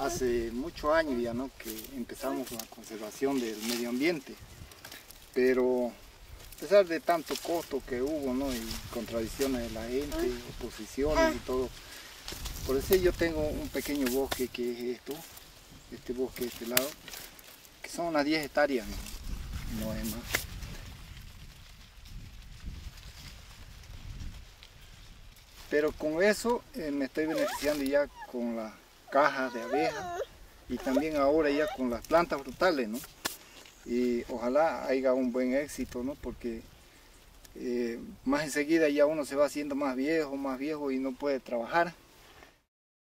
hace muchos años ya, ¿no? Que empezamos con la conservación del medio ambiente. Pero a pesar de tanto costo que hubo, ¿no? Y contradicciones de la gente, oposiciones y todo. Por eso yo tengo un pequeño bosque que es esto, este bosque de este lado, que son unas 10 hectáreas, ¿no? no es más. Pero con eso eh, me estoy beneficiando ya con las cajas de abejas y también ahora ya con las plantas frutales, ¿no? Y ojalá haya un buen éxito, ¿no? Porque eh, más enseguida ya uno se va haciendo más viejo, más viejo y no puede trabajar.